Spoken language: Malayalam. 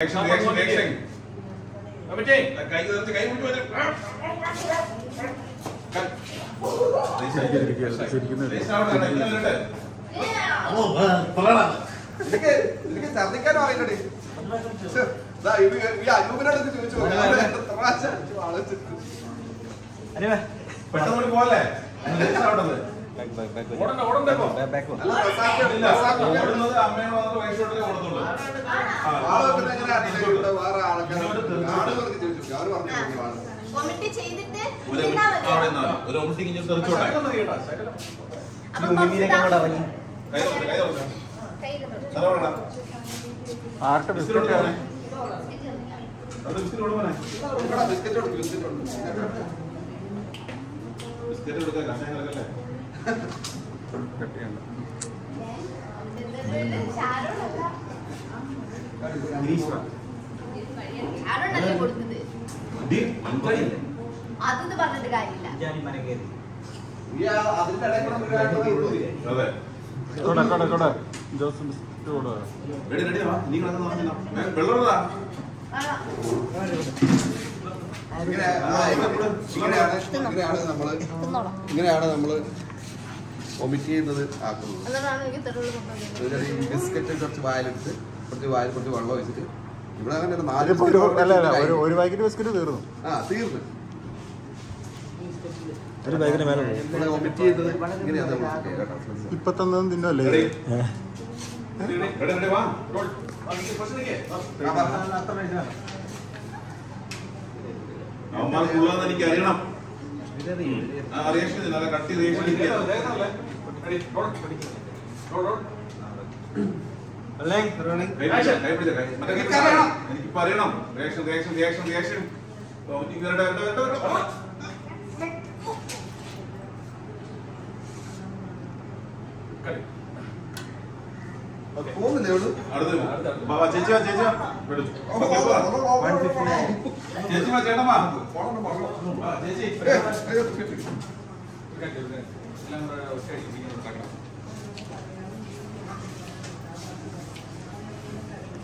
Action, action, action. കൈ ഉയർത്തി കൈ ശ്ശെ, ദാ ഇത് ഈ അനൂപിനോട് ചോദിച്ചു. പെട്ടെന്ന് പോലെ പോവല്ലേ? ഒരു ഒമിറ്റിങ് ഇങ്ങനെ തെറിച്ചോട്ടെ. കൊള്ളടാ. Biscuit biscuit biscuit biscuit biscuit കൊടുക്ക, കഷായം കൊടുത്തത് ഡി, മനസ്സിലായില്ലേ? അതൊന്നും പറഞ്ഞിട്ട് കാര്യമില്ല കൂടെ ആയിട്ട് ഉള്ളൂ. അതെ. കൊട കൊട ജോസ് ബിസ്ക്കറ്റ് കൊട റെഡി, റെഡി, വാ. നീ. ഏ, വെള്ളം ഇങ്ങനെയാണ് നമ്മൾ ഒമിറ്റ് വൊമിറ്റ് ചെയ്യുന്നത് ആക്കുന്നത്. ബിസ്ക്കറ്റ് കുറച്ച് വായിലെടുത്ത് കുറച്ച് വായിൽ കുറച്ച് വെള്ളം ഒഴിച്ചിട്ട് ഇവിടെ അങ്ങനെ നാല് ഒരു പാക്കറ്റ് ബിസ്ക്കറ്റ് തീർന്നു. ആ തീർന്നു. മേലെ ഇവിടെ റെഡി, റെഡി, വാ. റോൾ. ആ, പറഞ്ഞോ. അവന്മാർക്കുള്ളതെന്ന് എനിക്ക് അറിയണം ആ, റിയാക്ഷൻ ഇല്ല, നല്ല കട്ടി റിയാക്ഷൻ ഇല്ല. കൈ പിടിച്ച, കൈ പിടിച്ച, കൈ. മറ്റേ കൈ പിടിച്ച. എനിക്കറിയണം. എനിക്കിപ്പോ അറിയണം reaction reaction reaction reaction vomiting വരട്ടെ വരട്ടെ വരട്ടെ വരട്ടെ പോകുന്നില്ലേ ഉള്ളൂ ചേച്ചി ചേച്ചി. ചേച്ചി. വാ, ചേച്ചി